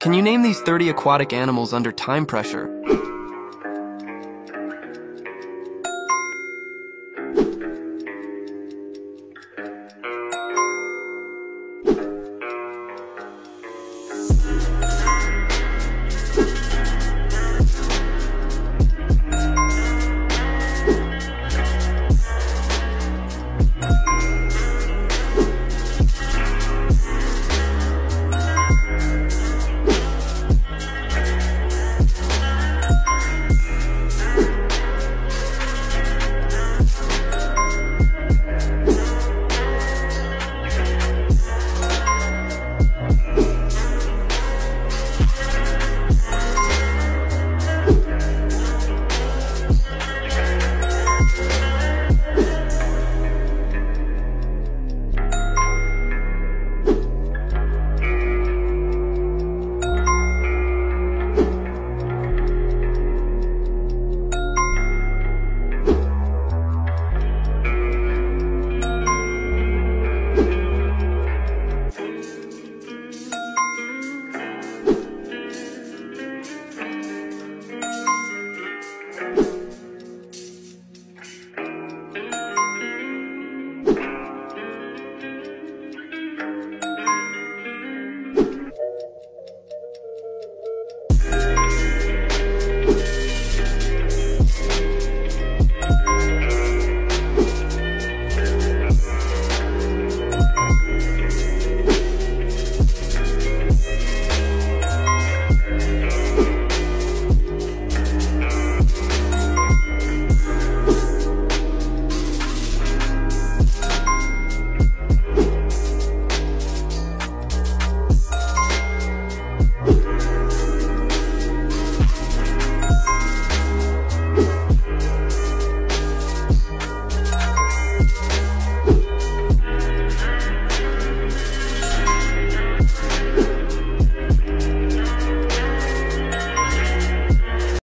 Can you name these 30 aquatic animals under time pressure?